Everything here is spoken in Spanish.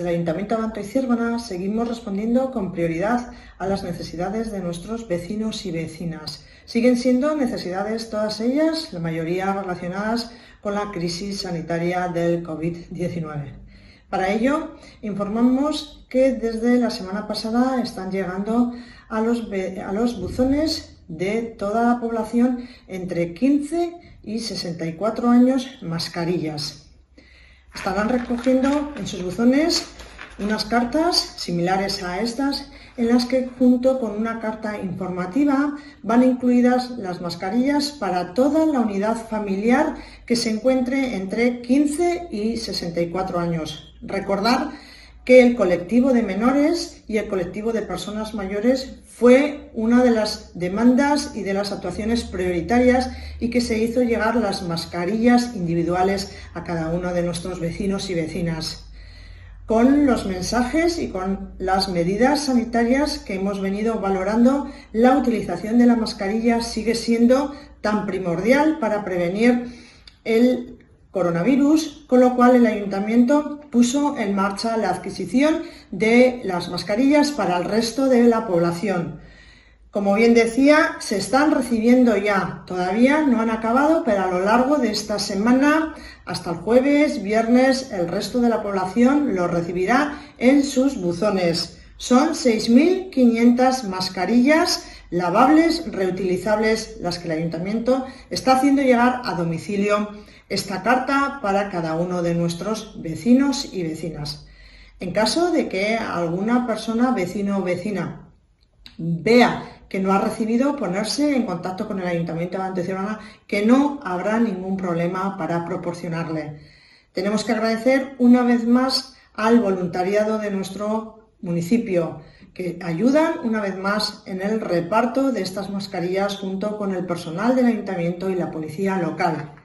Desde el Ayuntamiento de Banto y Ciervana seguimos respondiendo con prioridad a las necesidades de nuestros vecinos y vecinas. Siguen siendo necesidades todas ellas, la mayoría relacionadas con la crisis sanitaria del COVID-19. Para ello, informamos que desde la semana pasada están llegando a los buzones de toda la población entre 15 y 64 años mascarillas. Estarán recogiendo en sus buzones unas cartas similares a estas en las que junto con una carta informativa van incluidas las mascarillas para toda la unidad familiar que se encuentre entre 15 y 64 años. Recordar que el colectivo de menores y el colectivo de personas mayores fue una de las demandas y de las actuaciones prioritarias y que se hizo llegar las mascarillas individuales a cada uno de nuestros vecinos y vecinas. Con los mensajes y con las medidas sanitarias que hemos venido valorando, la utilización de la mascarilla sigue siendo tan primordial para prevenir el coronavirus, con lo cual el ayuntamiento puso en marcha la adquisición de las mascarillas para el resto de la población. Como bien decía, se están recibiendo ya, todavía no han acabado, pero a lo largo de esta semana, hasta el jueves, viernes, el resto de la población lo recibirá en sus buzones. Son 6.500 mascarillas lavables, reutilizables, las que el ayuntamiento está haciendo llegar a domicilio esta carta para cada uno de nuestros vecinos y vecinas. En caso de que alguna persona, vecino o vecina, vea que no ha recibido, ponerse en contacto con el Ayuntamiento de Anteciorana, que no habrá ningún problema para proporcionarle. Tenemos que agradecer una vez más al voluntariado de nuestro municipio, que ayudan una vez más en el reparto de estas mascarillas junto con el personal del ayuntamiento y la policía local.